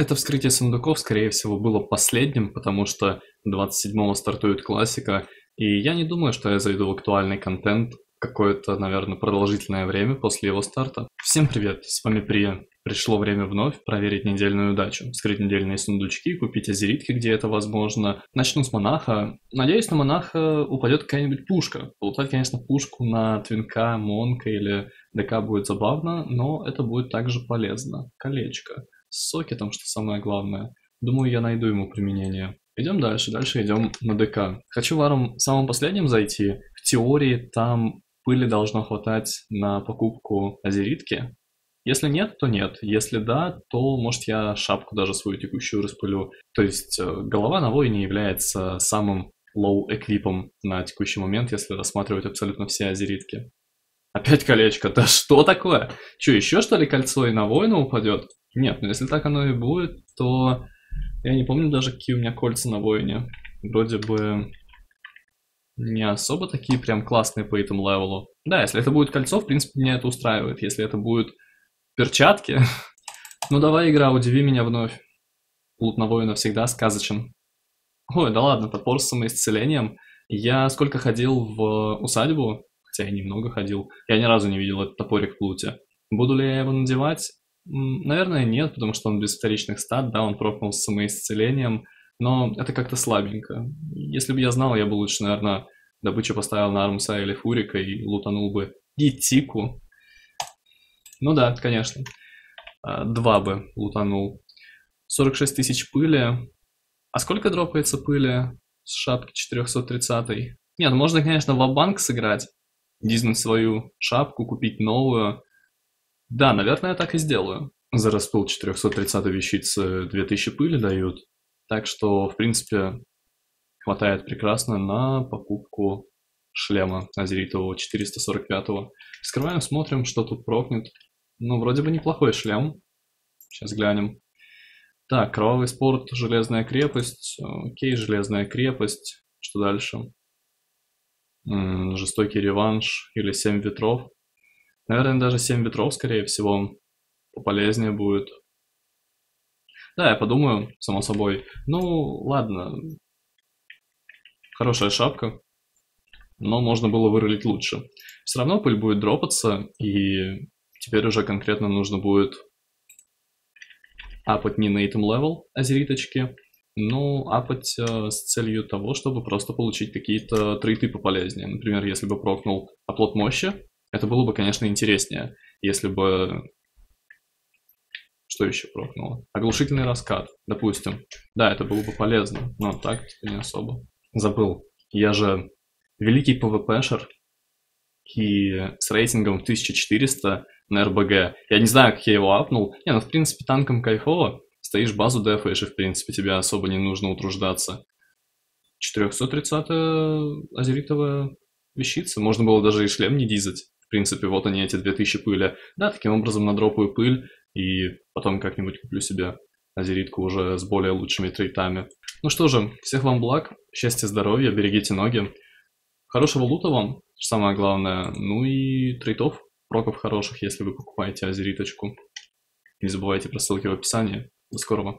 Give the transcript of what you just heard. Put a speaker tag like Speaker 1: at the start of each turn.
Speaker 1: Это вскрытие сундуков, скорее всего, было последним, потому что 27-го стартует классика, и я не думаю, что я зайду в актуальный контент какое-то, наверное, продолжительное время после его старта. Всем привет, с вами Прия. Пришло время вновь проверить недельную удачу, вскрыть недельные сундучки, купить азеритки, где это возможно. Начну с монаха. Надеюсь, на монаха упадет какая-нибудь пушка. Получать, конечно, пушку на твинка, монка или ДК будет забавно, но это будет также полезно. Колечко. С сокетом, что самое главное. Думаю, я найду ему применение. Идем дальше, дальше идем на ДК. Хочу варом самым последним зайти. В теории там пыли должно хватать на покупку азеритки, если нет, то нет. Если да, то, может, я шапку даже свою текущую распылю. То есть э, голова на воине является самым low-equip ом на текущий момент, если рассматривать абсолютно все азеритки. Опять колечко. Да что такое? Че, еще что ли кольцо и на воина упадет? Нет, ну если так оно и будет, то я не помню даже, какие у меня кольца на воине. Вроде бы не особо такие прям классные по этому левелу. Да, если это будет кольцо, в принципе, меня это устраивает. Если это будет перчатки. ну давай, игра, удиви меня вновь. Лут на воина всегда сказочен. Ой, да ладно, топор с самоисцелением. Я сколько ходил в усадьбу, хотя я немного ходил, я ни разу не видел этот топорик в луте. Буду ли я его надевать? Наверное, нет, потому что он без вторичных стат, да, он пропнул с самоисцелением, но это как-то слабенько. Если бы я знал, я бы лучше, наверное, добычу поставил на Армуса или Фурика и лутанул бы и Тику, ну да, конечно. А, два бы лутанул. 46 тысяч пыли. А сколько дропается пыли с шапки 430? -й? Нет, можно, конечно, в банк сыграть. Дизнуть свою шапку, купить новую. Да, наверное, я так и сделаю. За распыл 430 вещицы 2000 пыли дают. Так что, в принципе, хватает прекрасно на покупку шлема азеритового 445-го. Вскрываем, смотрим, что тут прокнет. Ну, вроде бы неплохой шлем. Сейчас глянем. Так, кровавый спорт, железная крепость. Окей, железная крепость. Что дальше? Жестокий реванш или семь ветров. Наверное, даже семь ветров, скорее всего, полезнее будет. Да, я подумаю, само собой. Ну, ладно. Хорошая шапка. Но можно было вырулить лучше. Все равно пыль будет дропаться, и Теперь уже конкретно нужно будет апать не item level азериточки, но апать э, с целью того, чтобы просто получить какие-то трейты пополезнее. Например, если бы прокнул оплот мощи, это было бы, конечно, интереснее. Если бы... Что еще прокнуло? Оглушительный раскат, допустим. Да, это было бы полезно, но так не особо. Забыл. Я же великий PvP-шер, и с рейтингом 1400 на РБГ. Я не знаю, как я его апнул. Не, ну в принципе танком кайфово. Стоишь базу дефаешь, и в принципе тебе особо не нужно утруждаться. 430 азеритовая вещица. Можно было даже и шлем не дизать. В принципе, вот они, эти 2000 пыли. Да, таким образом надропаю пыль, и потом как-нибудь куплю себе азеритку уже с более лучшими трейтами. Ну что же, всех вам благ, счастья, здоровья, берегите ноги. Хорошего лута вам, самое главное. Ну и трейтов проков хороших, если вы покупаете азериточку. Не забывайте про ссылки в описании. До скорого.